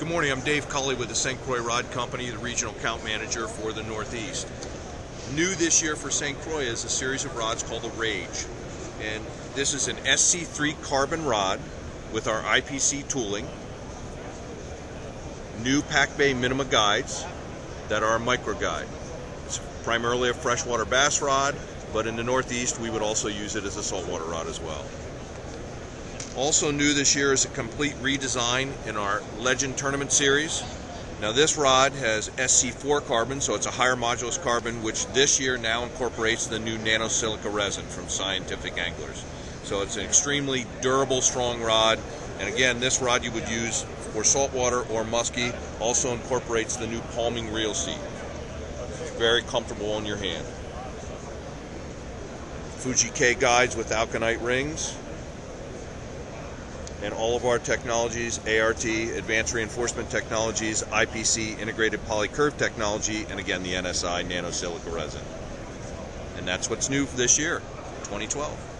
Good morning. I'm Dave Cully with the St. Croix Rod Company, the regional account manager for the Northeast. New this year for St. Croix is a series of rods called the Rage. And this is an SC3 carbon rod with our IPC tooling. New Pac Bay Minima guides that are a micro guide. It's primarily a freshwater bass rod, but in the Northeast we would also use it as a saltwater rod as well. Also new this year is a complete redesign in our Legend Tournament Series. Now this rod has SC4 carbon, so it's a higher modulus carbon, which this year now incorporates the new nanosilica resin from Scientific Anglers. So it's an extremely durable, strong rod. And again, this rod you would use for saltwater or muskie. Also incorporates the new palming reel seat. Very comfortable on your hand. Fuji K guides with Alconite rings and all of our technologies, ART, Advanced Reinforcement Technologies, IPC, Integrated Polycurve Technology, and again the NSI Nanosilica Resin. And that's what's new for this year, 2012.